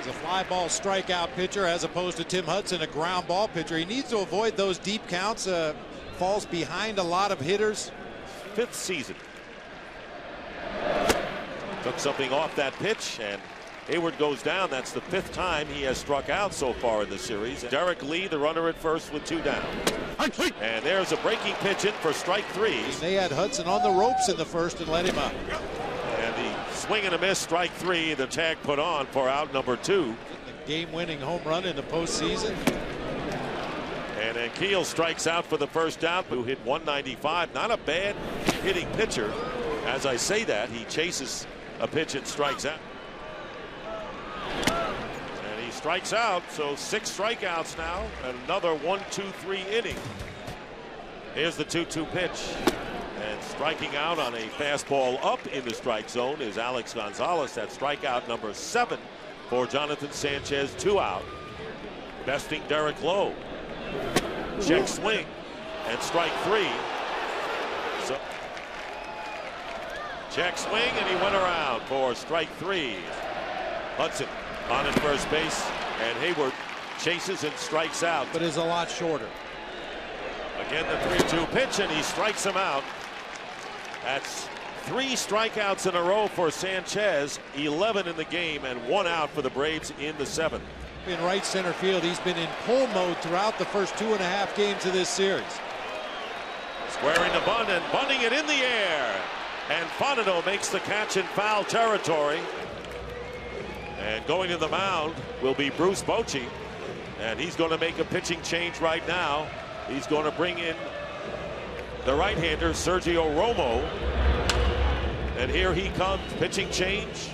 He's a fly ball strikeout pitcher as opposed to Tim Hudson, a ground ball pitcher. He needs to avoid those deep counts. Uh, falls behind a lot of hitters. Fifth season. Took something off that pitch and Heyward goes down. That's the fifth time he has struck out so far in the series. Derrek Lee, the runner at first with two down. And there's a breaking pitch in for strike three. They had Hudson on the ropes in the first and let him up. Swing and a miss, strike three. The tag put on for out number two. The game-winning home run in the postseason. And then Keel strikes out for the first out, who hit 195. Not a bad hitting pitcher. As I say that, he chases a pitch and strikes out. And he strikes out, so six strikeouts now. Another one, two, three inning. Here's the 2-2 pitch. Striking out on a fastball up in the strike zone is Alex Gonzalez. That strikeout number seven for Jonathan Sanchez. Two out. Besting Derek Lowe. Check swing and strike three. So check swing and he went around for strike three. Hudson on at first base and Heyward chases and strikes out. But is a lot shorter. Again the 3-2 pitch and he strikes him out. That's three strikeouts in a row for Sanchez, 11 in the game and one out for the Braves in the seventh. In right center field, he's been in pull mode throughout the first two and a half games of this series. Squaring the bunt and bunting it in the air. And Fanedo makes the catch in foul territory. And going to the mound will be Bruce Bochy. And he's going to make a pitching change right now. He's going to bring in the right-hander Sergio Romo. And here he comes, pitching change.